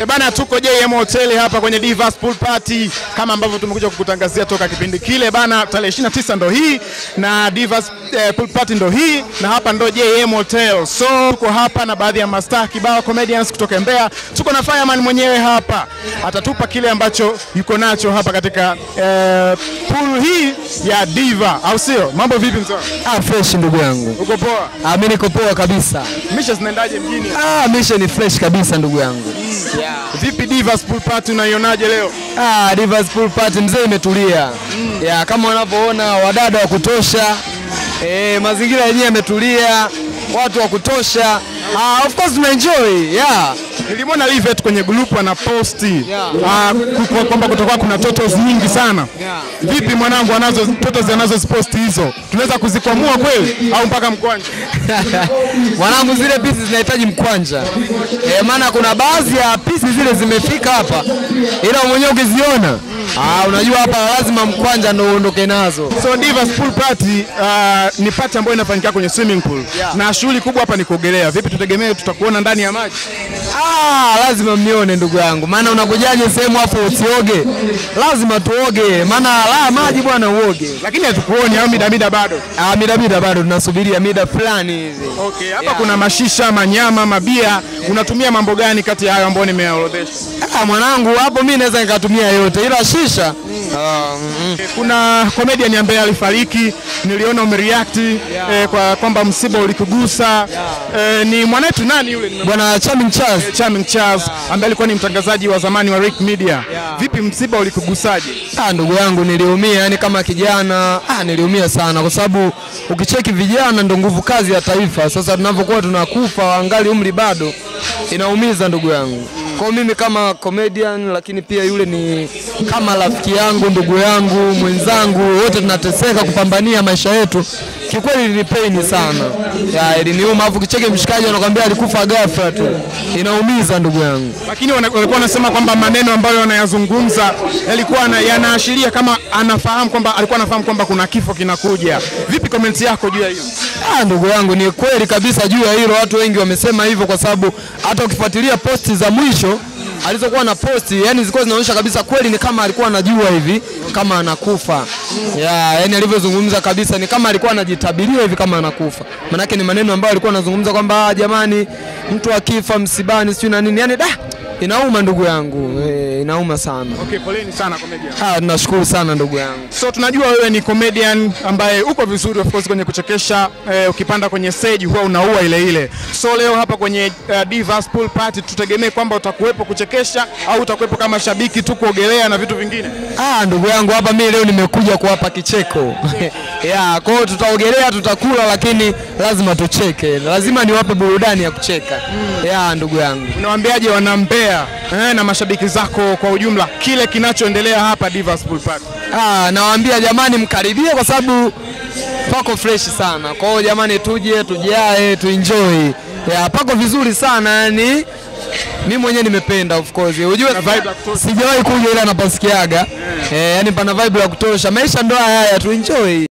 E bana, tuko JM Hotel hapa kwenye Divas Pool Party kama ambavyo tumekuja kukutangazia toka kipindi kile bana, tarehe 29 ndo hii na Divas eh, Pool Party ndo hii na hapa ndo JM Hotel. So tuko hapa na baadhi ya mastaa kibao comedians kutoka Mbeya. Tuko na Fireman mwenyewe hapa, atatupa kile ambacho yuko nacho hapa katika eh, pool hii ya Diva, au sio? Mambo vipi mzee? Ah, fresh ndugu yangu. Uko poa? Ah, mimi niko poa kabisa. Misha zinaendaje mjini? Ah, misha ni fresh kabisa ndugu yangu. Vipi Divas Pool Party unaionaje leo? Ah, Divas Pool Party mzee imetulia. Mm. Ya, kama unavyoona wadada wa kutosha. Mm. Eh, mazingira yenyewe yametulia, watu wa kutosha. Ah, of course tuna enjoy. Yeah. Nilimwona Livet kwenye group ana posti Yeah. ah, ku- kwamba kutakuwa kuna totals nyingi sana. Yeah. Vipi mwanangu, anazo totals anazoziposti hizo, tunaweza kuzikwamua kweli au mpaka mkwanja? Mwanangu zile pisi zinahitaji mkwanja. Eh, maana kuna baadhi ya pisi zile zimefika hapa. Ila mwenyewe ukiziona, ah, unajua hapa lazima mkwanja ndio uondoke nazo. So Divas Pool Party uh, ni party ambayo inafanyika kwenye swimming pool Yeah. na shughuli kubwa hapa ni kuogelea. Vipi, tutegemee tutakuona ndani ya maji? Ah, lazima mnione ndugu yangu, maana unakujaje sehemu afu usioge? Lazima tuoge, maana la maji bwana uoge. Lakini hatukuoni au mida mida bado? Ah, mida mida bado tunasubiria mida fulani hivi. Okay, hapa yeah. kuna mashisha, manyama, mabia. Unatumia mambo gani kati ya hayo ambayo nimeorodhesha? Ah, mwanangu hapo mimi naweza nikatumia yote, ila mm, Kuna comedian ambaye alifariki, niliona umereact eh, kwa kwamba msiba ulikugusa. Eh, ni mwanetu nani yule? Bwana Charming Charles. Charming Charles ambaye alikuwa ni mtangazaji wa zamani wa Rick Media. Vipi msiba ulikugusaje? Ah, ndugu yangu niliumia, yani kama kijana ah, niliumia sana kwa sababu ukicheki vijana ndo nguvu kazi ya taifa. Sasa tunavyokuwa tunakufa angali umri bado, inaumiza ndugu yangu. Kwa mimi kama comedian, lakini pia yule ni kama rafiki yangu, ndugu yangu, mwenzangu, wote tunateseka kupambania maisha yetu. Kikweli ni pain sana, ya iliniuma. Afu kicheke mshikaji anakuambia alikufa ghafla tu, inaumiza ndugu yangu. Lakini walikuwa wanasema kwamba maneno ambayo anayazungumza yalikuwa na- yanaashiria kama anafahamu kwamba alikuwa anafahamu kwamba kuna kifo kinakuja. Vipi komenti yako juu ya hiyo? Ah, ndugu yangu ni kweli kabisa juu ya hilo. Watu wengi wamesema hivyo, kwa sababu hata ukifuatilia posti za mwisho alizokuwa na posti, yani zilikuwa zinaonyesha kabisa kweli ni kama alikuwa anajua hivi kama anakufa. Ya, yani alivyozungumza kabisa ni kama alikuwa anajitabiria hivi kama anakufa. Manake ni maneno ambayo alikuwa anazungumza kwamba ah, jamani, mtu akifa msibani sijui na nini. Yani da inauma ndugu yangu. E, inauma sana. Okay, poleni sana comedian. Ah, nashukuru sana ndugu yangu. So tunajua wewe ni comedian ambaye uko vizuri of course kwenye kuchekesha eh, ukipanda kwenye stage huwa unaua ile ile. So leo hapa kwenye uh, Divas Pool Party tutegemee kwamba utakuwepo kuchekesha au utakuwepo kama shabiki tu kuogelea na vitu vingine. Ah, ndugu yangu hapa mimi leo nimekuja kuwapa kicheko. yeah, kwa hiyo tutaogelea, tutakula lakini lazima tucheke. Lazima niwape burudani ya kucheka. Mm. Yeah, ndugu yangu. Unawaambiaje wana Mbeya eh, na mashabiki zako kwa ujumla kile kinachoendelea hapa Divas Pool Park? Ah, nawaambia jamani mkaribie kwa sababu pako fresh sana. Kwa hiyo jamani tuje, tujae, tuenjoy. Ya, pako vizuri sana yani mi mwenyewe nimependa of course. Vibe sijawahi kuja ila napasikiaga. Eh, yani pana vibe ya kutosha. Maisha ndo haya, tuenjoy.